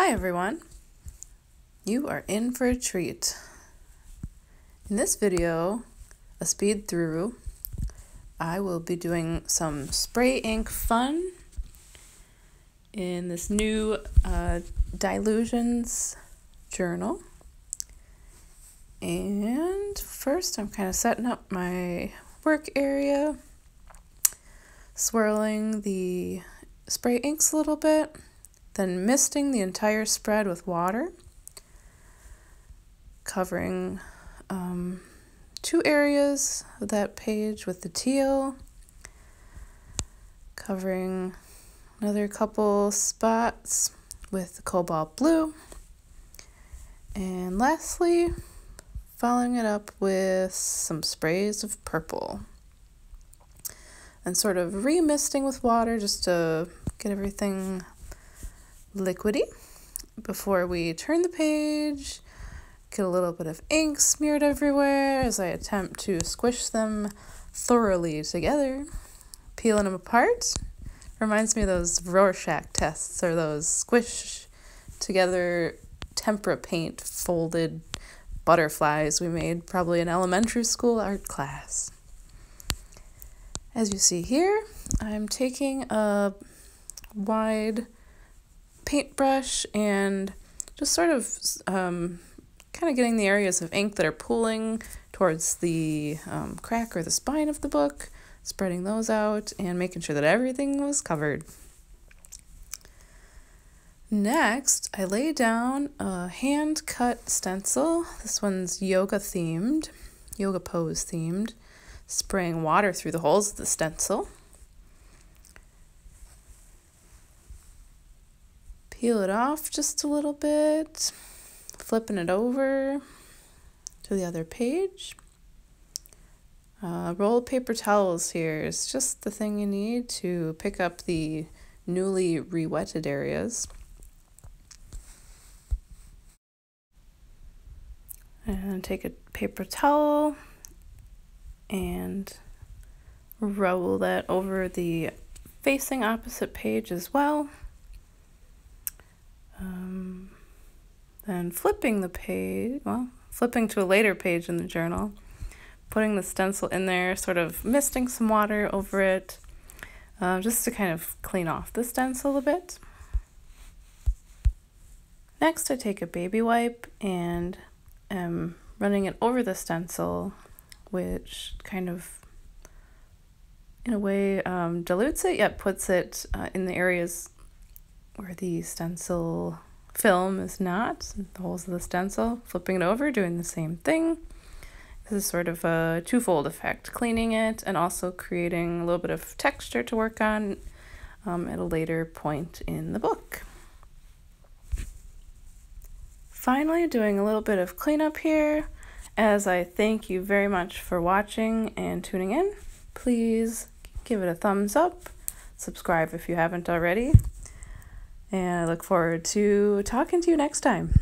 Hi everyone! You are in for a treat. In this video, a speed through, I will be doing some spray ink fun in this new uh, Dylusions journal. And first I'm kind of setting up my work area, swirling the spray inks a little bit then misting the entire spread with water, covering um, two areas of that page with the teal, covering another couple spots with the cobalt blue, and lastly, following it up with some sprays of purple. And sort of remisting with water just to get everything liquidy before we turn the page. Get a little bit of ink smeared everywhere as I attempt to squish them thoroughly together. Peeling them apart reminds me of those Rorschach tests or those squish together tempera paint folded butterflies we made probably in elementary school art class. As you see here, I'm taking a wide paintbrush and just sort of um, kind of getting the areas of ink that are pooling towards the um, crack or the spine of the book, spreading those out and making sure that everything was covered. Next, I lay down a hand cut stencil. This one's yoga themed, yoga pose themed, spraying water through the holes of the stencil. Peel it off just a little bit, flipping it over to the other page. Uh, roll paper towels here is just the thing you need to pick up the newly re-wetted areas. And take a paper towel and roll that over the facing opposite page as well. Um, then flipping the page, well, flipping to a later page in the journal, putting the stencil in there, sort of misting some water over it, uh, just to kind of clean off the stencil a bit. Next, I take a baby wipe and am running it over the stencil, which kind of, in a way, um, dilutes it, yet puts it uh, in the areas where the stencil film is not, the holes of the stencil, flipping it over, doing the same thing. This is sort of a twofold effect, cleaning it and also creating a little bit of texture to work on um, at a later point in the book. Finally, doing a little bit of cleanup here. As I thank you very much for watching and tuning in, please give it a thumbs up, subscribe if you haven't already, and I look forward to talking to you next time.